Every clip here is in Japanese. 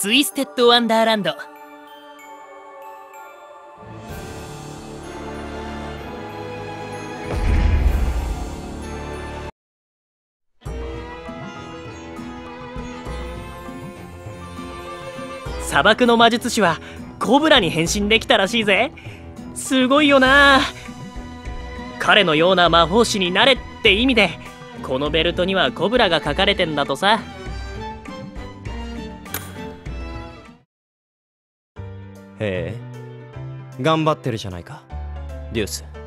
ツイステッド・ワンダーランド。砂漠の魔術師はコブラに変身できたらしいぜ。すごいよな。彼のような魔法師になれって意味で。このベルトにはコブラが書かれてんだとさ。へえ。頑張ってるじゃないか。デュース。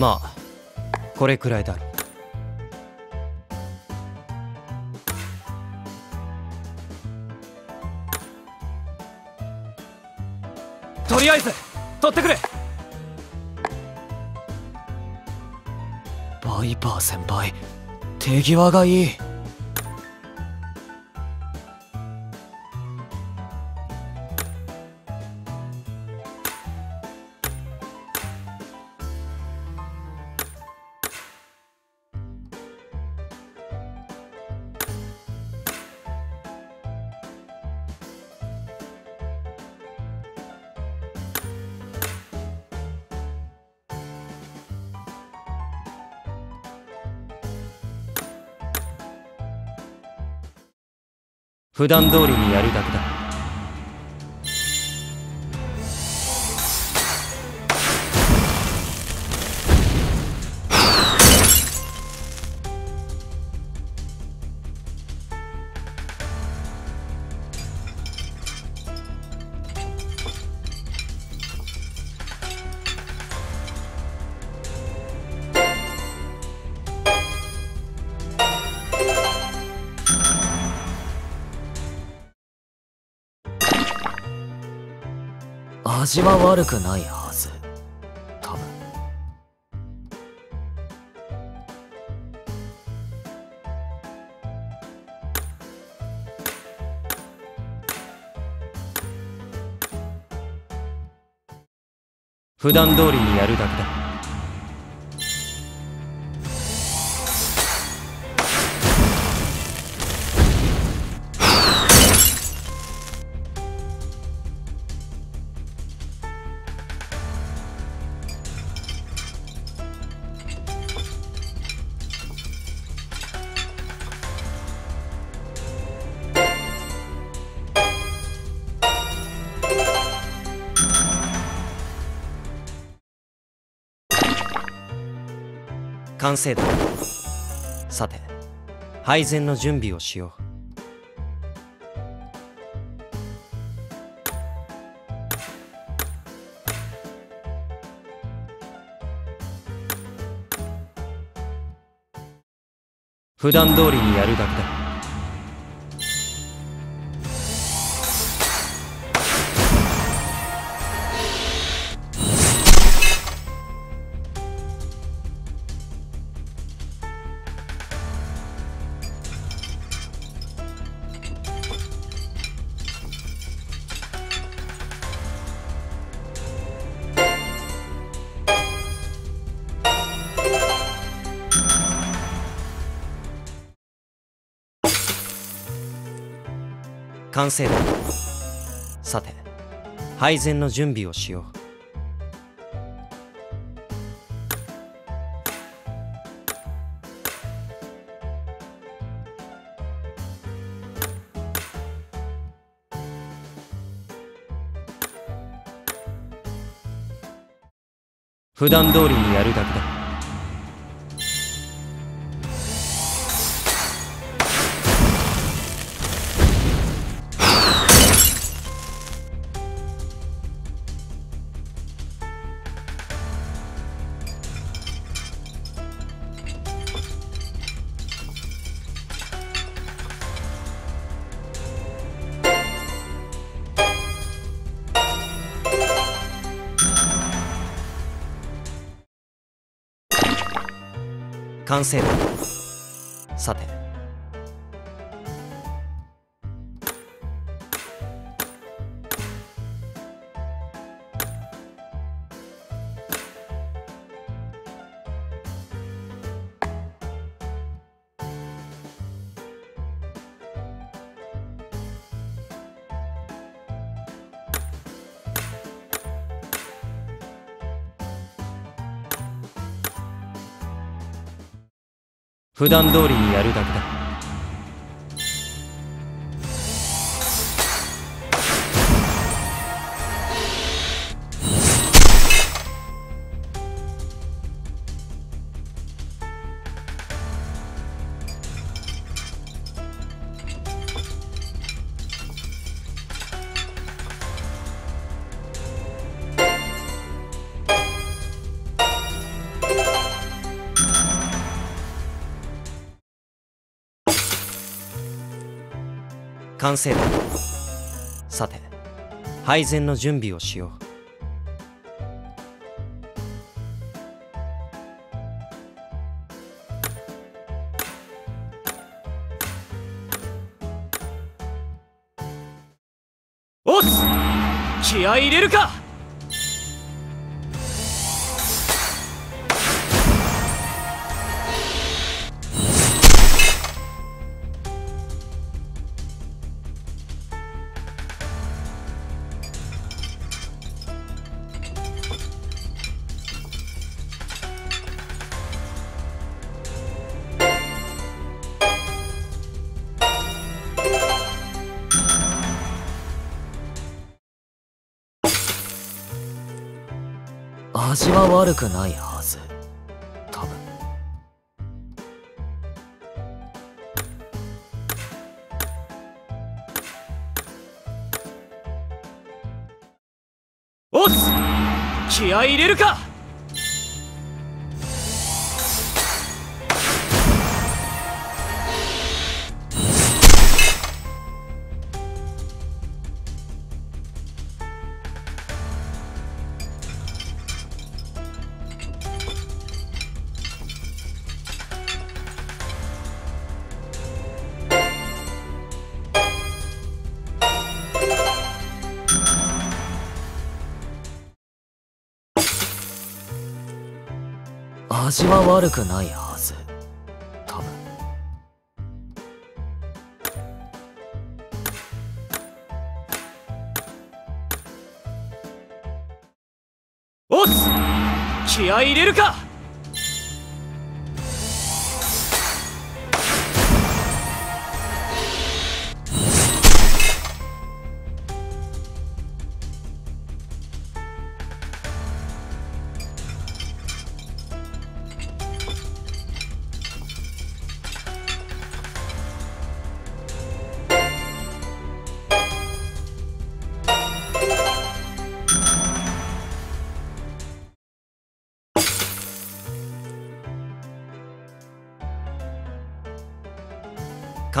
まあこれくらいだ。ろうとりあえず取ってくれ。バイパー先輩手際がいい。普段通りにやるだけだ。味は悪くないはず。多分。普段通りにやるだけだ。完成ださて配膳の準備をしよう。普段通りにやるだけだ。完成だ。さて配膳の準備をしよう。普段通りにやるだけだ。完成普段通りにやるだけだ。完成ださて配膳の準備をしよう。おっ気合い入れるか！味は悪くないはず。多分。おっ気合い入れるか！味は悪くないはず。多分。おっ！気合い入れるか！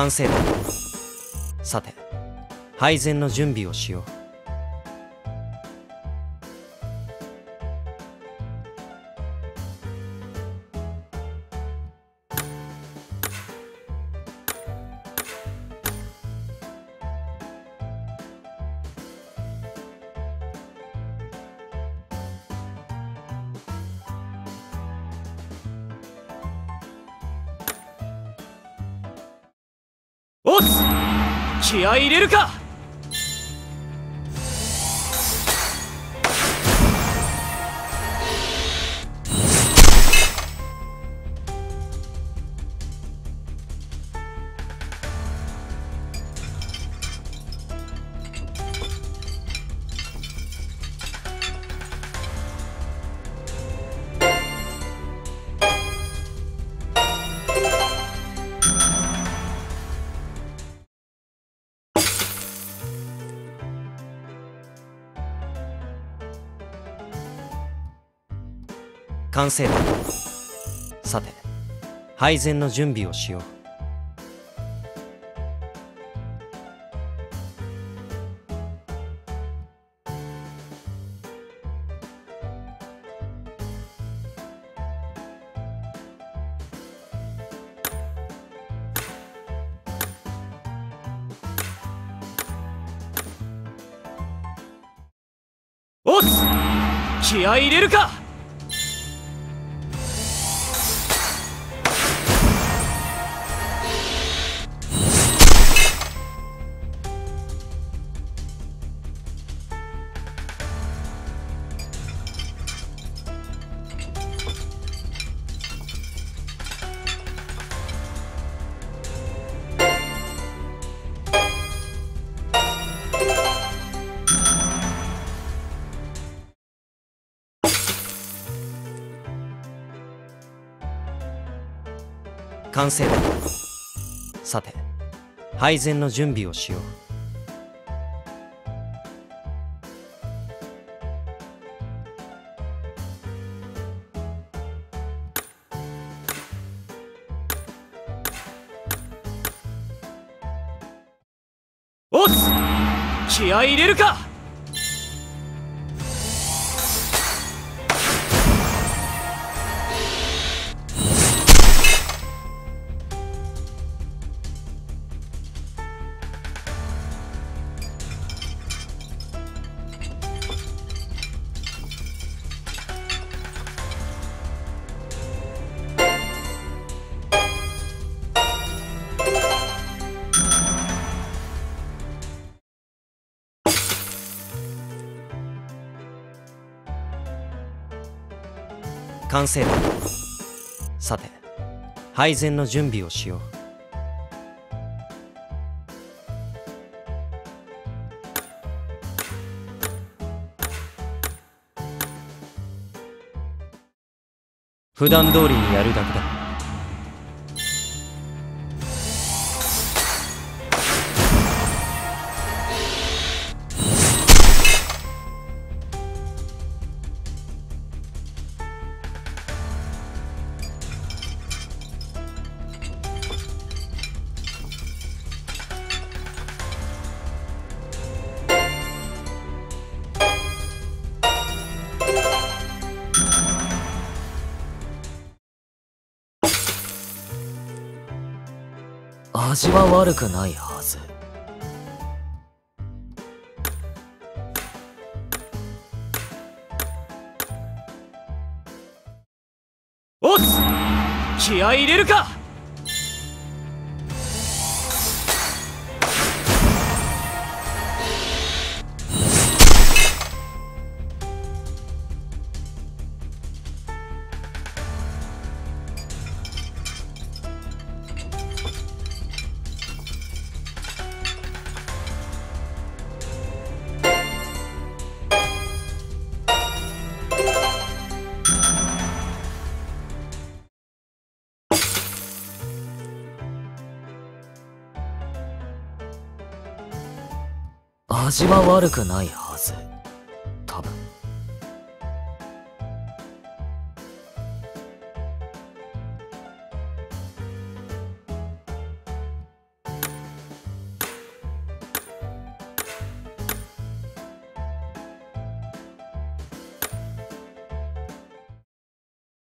完成だ。さて配膳の準備をしよう。おっ気合い入れるか！完成だ。さて配膳の準備をしよう。完成だ。さて配膳の準備をしよう。おつ気合い入れるか！完成だ。さて配膳の準備をしよう。普段通りにやるだけだ。悪くないはず。おっ気合い入れるか！味は悪くないはず。多分。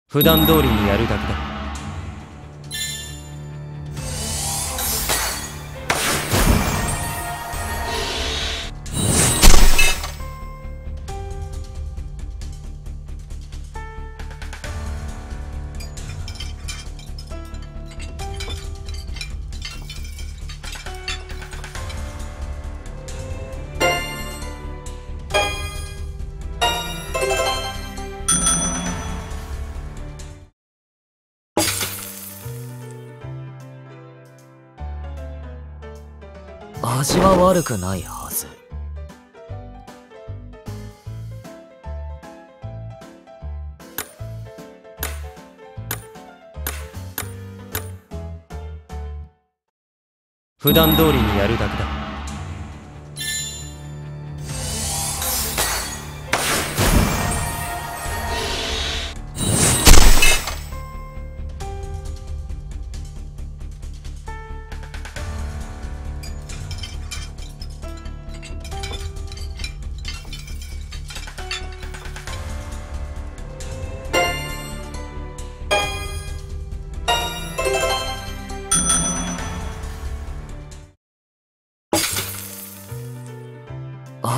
普段通りにやるだけだ。味は悪くないはず。普段通りにやるだけだ。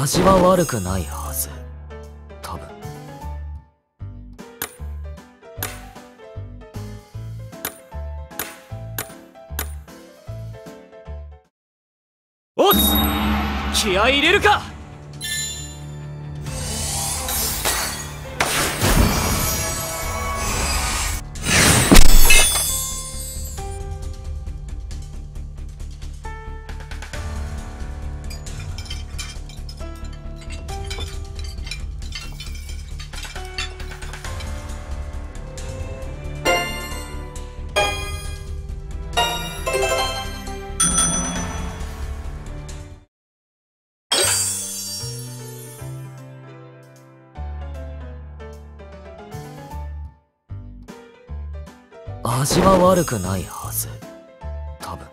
味は悪くないはず。多分。おっ気合い入れるか！味は悪くないはず。多分。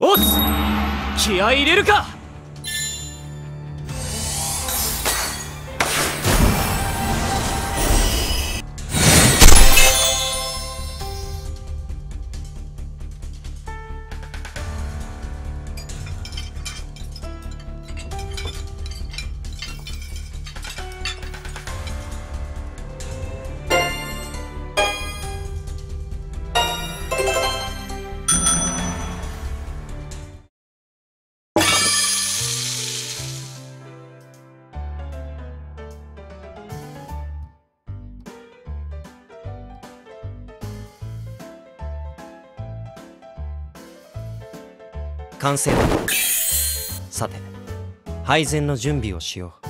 おつ気合い入れるか！完成だ。さて配膳の準備をしよう。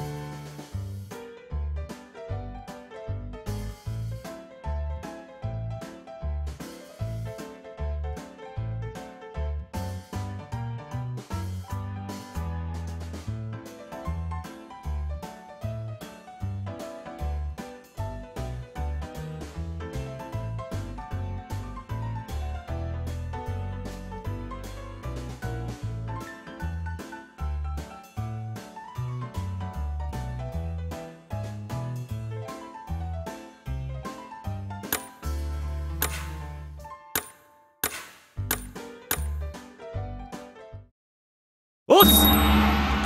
おつ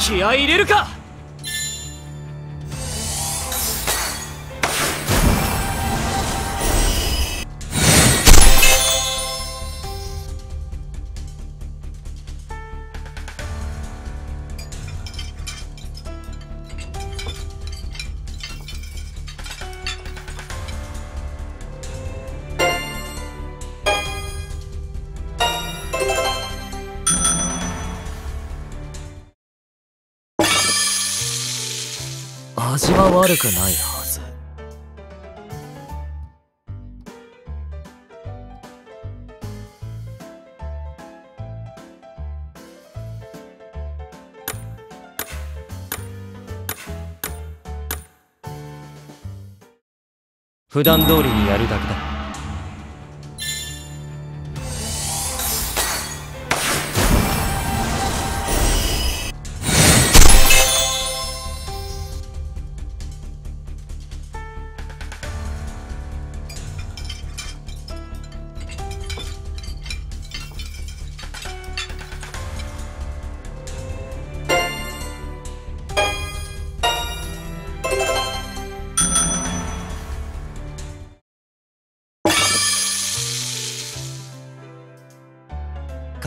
気合い入れるか？味は悪くないはず。普段通りにやるだけだ。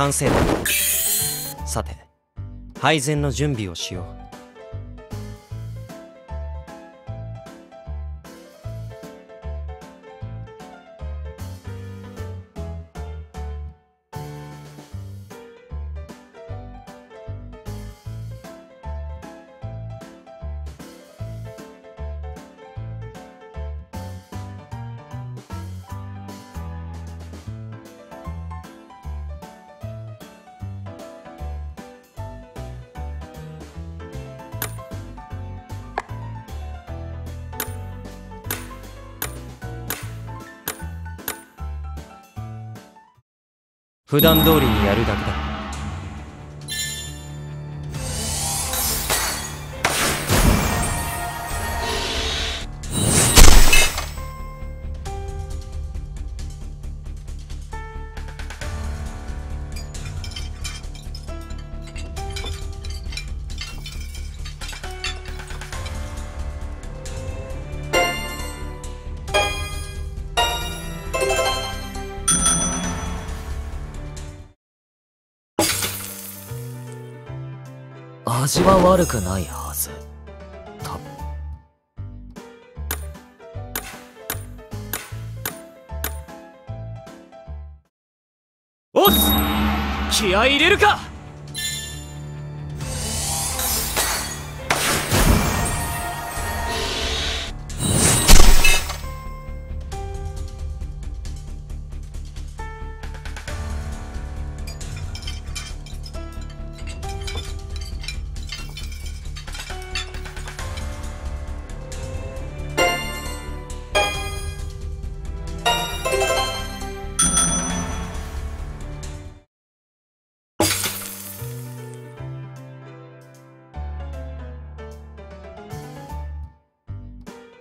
完成だ。さて配膳の準備をしよう。普段通りにやるだけだ。味は悪くないはず。たおっ気合い入れるか！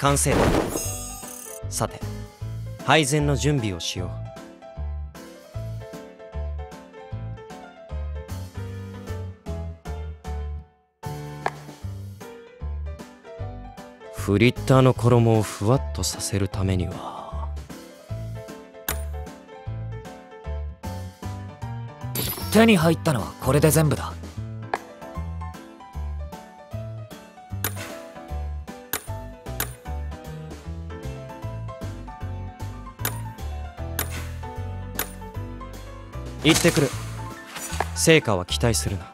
完成さて配膳の準備をしよう。フリッターの衣をふわっとさせるためには手に入ったのはこれで全部だ。行ってくる。成果は期待するな。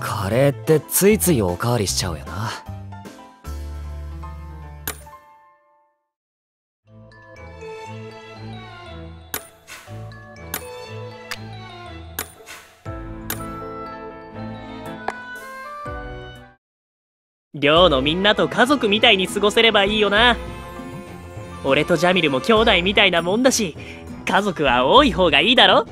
カレーってついついおかわりしちゃうよな。寮のみんなと家族みたいに過ごせればいいよな俺とジャミルも兄弟みたいなもんだし家族は多い方がいいだろ？